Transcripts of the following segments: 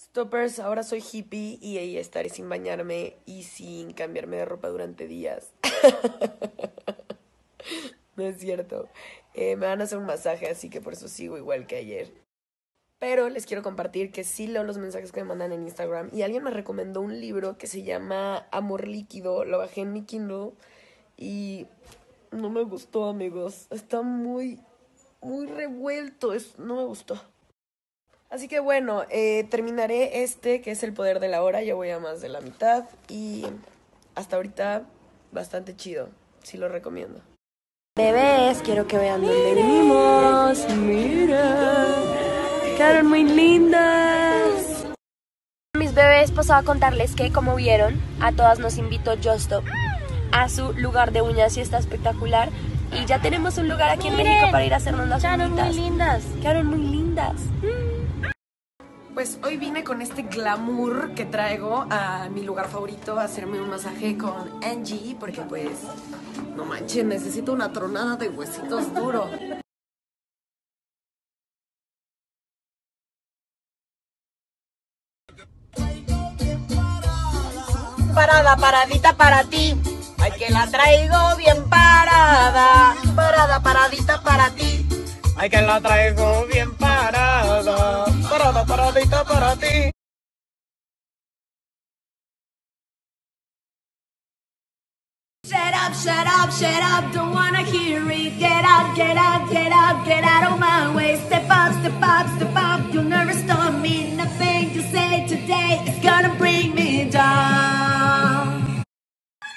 Stoppers, ahora soy hippie y ahí estaré sin bañarme y sin cambiarme de ropa durante días. no es cierto. Eh, me van a hacer un masaje, así que por eso sigo igual que ayer. Pero les quiero compartir que sí leo los mensajes que me mandan en Instagram y alguien me recomendó un libro que se llama Amor Líquido. Lo bajé en mi Kindle y no me gustó, amigos. Está muy, muy revuelto. Es, no me gustó. Así que bueno, eh, terminaré este que es el poder de la hora. Ya voy a más de la mitad y hasta ahorita bastante chido. Sí lo recomiendo. Bebés, quiero que vean dónde venimos. Mira, quedaron muy lindas. Mis bebés, pasaba a contarles que, como vieron, a todas nos invitó Justo a su lugar de uñas y está espectacular. Y ya tenemos un lugar aquí en México para ir a hacernos las Quedaron muy uñitas. lindas. Quedaron muy lindas. Pues hoy vine con este glamour que traigo a mi lugar favorito a hacerme un masaje con Angie porque pues no manches, necesito una tronada de huesitos duro. Parada, paradita para ti. Ay, que la traigo bien parada. Parada, paradita para ti. Ay, que la traigo bien parada. Paradita para ti. Shut up, shut up, shut up, don't wanna hear it. Get out, get out, get out, get out of my way. Step up, step up, step up, you'll never stop me. Nothing you say today is gonna bring me down.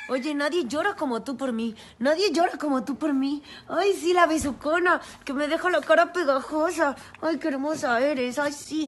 Oye, nadie llora como tú por mí. Nadie llora como tú por mí. Ay, sí, la besucona, que me deja la cara pegajosa. Ay, qué hermosa eres. Ay, sí.